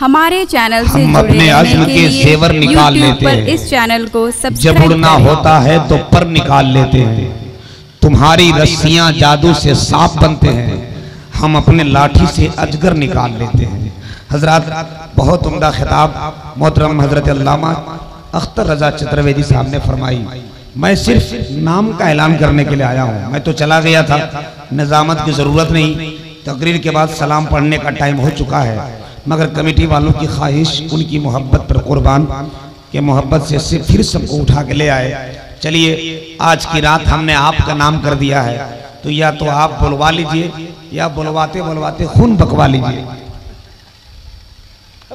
ہمارے چینل سے ہم جڑے اپنے کے لیے زیور نکال یوٹیوب لیتے پر ہیں۔ اس چینل کو جب سبسکرائب اڑنا کریں۔ ہوتا ہے تو پر نکال لیتے ہیں۔ تمہاری رسیاں جادو سے سانپ بنتے ہیں۔ ہم اپنے لاٹھی سے اجگر نکال لیتے ہیں۔ حضرات بہت عمدہ خطاب محترم حضرت علامہ اختر رضا چترویدی صاحب نے فرمائی۔ میں صرف نام کا اعلان کرنے کے لیے آیا ہوں۔ میں تو چلا گیا تھا۔ نظامت کی ضرورت نہیں۔ تقریر کے بعد سلام پڑھنے کا ٹائم ہو چکا ہے۔ مگر کمیٹی والوں کی خواہش، ان کی محبت پر قربان، کہ محبت سے پھر سب کو اٹھا کے لے آئے۔ چلیے، آج کی رات ہم نے آپ کا نام کر دیا ہے۔ تو یا تو آپ بلوا لیجیے، یا بلواتے بلواتے خون بکوا لیجیے۔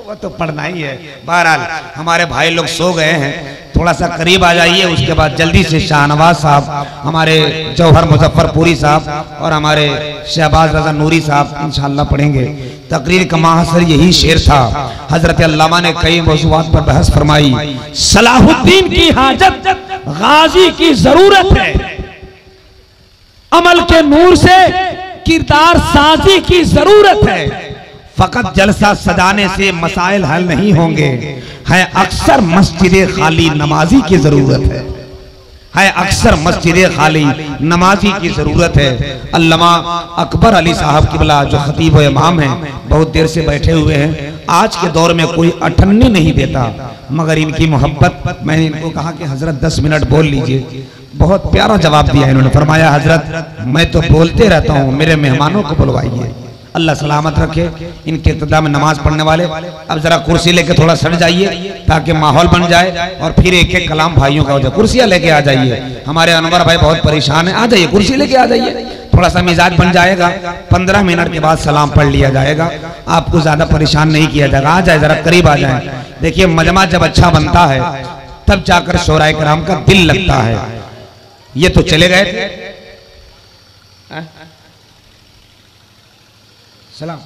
وہ تو پڑھنا ہی ہے۔ بہرحال، ہمارے بھائی لوگ سو گئے ہیں۔ تھوڑا سا قریب آ جائیے، اس کے بعد جلدی سے شاہ نواز صاحب، ہمارے جوہر مظفر پوری صاحب اور ہمارے شہباز رضا نوری صاحب انشاءاللہ پڑھیں گے۔ تقریر کا محصر یہی شعر تھا۔ حضرت علامہ نے کئی موضوعات پر بحث فرمائی۔ صلاح الدین کی حاجت غازی کی ضرورت ہے۔ عمل کے نور سے کردار سازی کی ضرورت ہے۔ فقط جلسہ سجانے سے مسائل حل نہیں ہوں گے۔ ہے اکثر مسجد خالی نمازی کی ضرورت ہے۔ ہے، اکثر مسجد خالی، نمازی کی ضرورت ہے۔ علامہ اکبر علی صاحب قبلہ جو خطیب و امام ہیں، بہت دیر سے بیٹھے ہوئے ہیں۔ آج کے دور میں کوئی اٹھنی نہیں دیتا، مگر ان کی محبت، میں نے ان کو کہا کہ حضرت دس منٹ بول لیجیے۔ بہت پیارا جواب دیا انہوں نے، فرمایا، حضرت، میں تو بولتے رہتا ہوں، میرے مہمانوں کو بلوائیے۔ اللہ سلامت رکھے، ان کے ابتدا میں نماز پڑھنے والے، اب ذرا کرسی لے کے تھوڑا سڑ جائیے تاکہ ماحول بن جائے اور پھر ایک ایک کلام بھائیوں کا ہو جائے۔ کرسیاں لے کے آ جائیے۔ ہمارے انور بھائی بہت پریشان ہیں۔ آ جائیے، کرسی لے کے آ جائیے۔ تھوڑا سا مزاج بن جائے گا۔ پندرہ منٹ کے بعد سلام پڑھ لیا جائے گا۔ آپ کو زیادہ پریشان نہیں کیا جائے گا۔ آ جائے، ذرا قریب آ جائیں۔ دیکھیے، مجمع جب اچھا بنتا ہے، تب جا کر شورائے کرام کا دل لگتا ہے۔ یہ تو چلے گئے سلام۔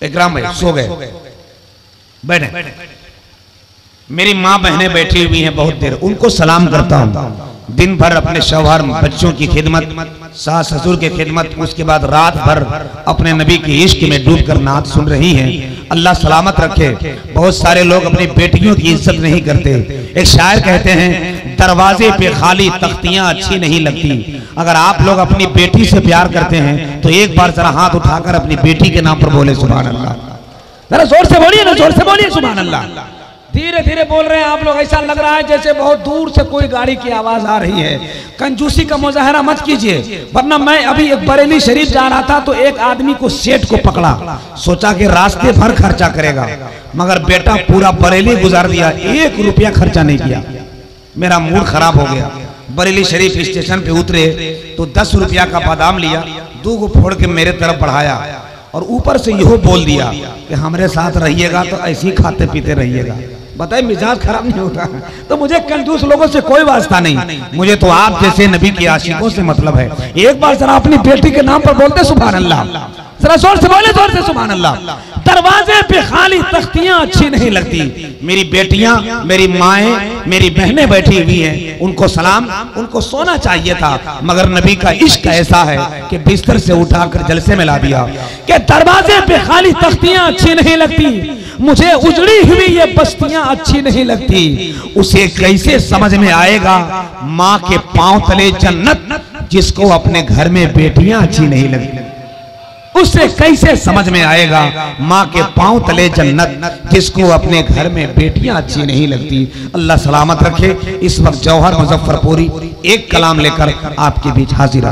اکرام بھائی سو گئے۔ بیٹھیں۔ میری ماں بہنیں بیٹھی ہوئی ہیں بہت دیر۔ ان کو سلام کرتا ہوں۔ دن بھر اپنے شوہر بچوں کی خدمت ساس سسر کی خدمت اس کے بعد رات بھر اپنے نبی کی عشق میں ڈوب کر نعت سن رہی ہیں۔ اللہ سلامت رکھے۔ بہت سارے لوگ اپنی بیٹیوں کی عزت نہیں کرتے۔ ایک شاعر کہتے ہیں دروازے پہ خالی تختیاں اچھی نہیں لگتی۔ اگر آپ لوگ اپنی بیٹی سے پیار کرتے ہیں، تو ایک بار ذرا ہاتھ اٹھا کر اپنی بیٹی کے نام پر بولے، سبحان اللہ۔ ذرا زور سے بولیے نا، زور سے بولیے، سبحان اللہ۔ دھیرے دھیرے بول رہے ہیں، آپ لوگ ایسا لگ رہا ہے جیسے بہت دور سے کوئی گاڑی کی آواز آ رہی ہے۔ کنجوسی کا مظاہرہ مت کیجیے، ورنہ میں ابھی ایک بریلی شریف جا رہا تھا تو ایک آدمی کو سیٹ کو پکڑا۔ سوچا کہ راستے بھر خرچہ کرے گا، مگر بیٹا پورا بریلی گزار دیا، ایک روپیہ خرچہ نہیں کیا۔ میرا موڈ خراب ہو گیا۔ بریلی شریف اسٹیشن پہ اترے تو دس روپیہ کا بادام لیا دو کو پھوڑ کے میرے طرف بڑھایا اور اوپر سے یہ بول دیا کہ ہمارے ساتھ رہیے گا تو ایسی کھاتے پیتے رہیے گا۔ بتائیں مزاج خراب نہیں ہوتا۔ تو مجھے کنجوس لوگوں سے کوئی واسطہ نہیں۔ مجھے تو آپ جیسے نبی کی عاشقوں سے مطلب ہے۔ ایک بار ذرا اپنی بیٹی کے نام پر بولتے سبحان اللہ۔ ذرا زور سے بولے، زور سے سبحان اللہ۔ دروازے پہ خالی تختیاں اچھی نہیں لگتی۔ میری بیٹیاں، میری مائیں میری بہنیں بیٹھی ہوئی ہیں، ان کو سلام، ان کو سونا چاہیے تھا، مگر نبی کا عشق ایسا ہے کہ بستر سے اٹھا کر جلسے میں لا دیا، کہ دروازے پہ خالی تختیاں اچھی نہیں لگتی، مجھے اجڑی ہوئی یہ بستیاں اچھی نہیں لگتی۔ اسے کیسے سمجھ میں آئے گا؟ ماں کے پاؤں تلے جنت، جس کو اپنے گھر میں بیٹیاں اچھی نہیں لگتی۔ اسے کیسے سمجھ میں آئے گا؟ ماں کے پاؤں تلے جنت جس کو اپنے گھر میں بیٹیاں اچھی نہیں لگتی۔ اللہ سلامت رکھے۔ اس وقت جوہر مظفر پوری ایک کلام لے کر آپ کے بیچ حاضر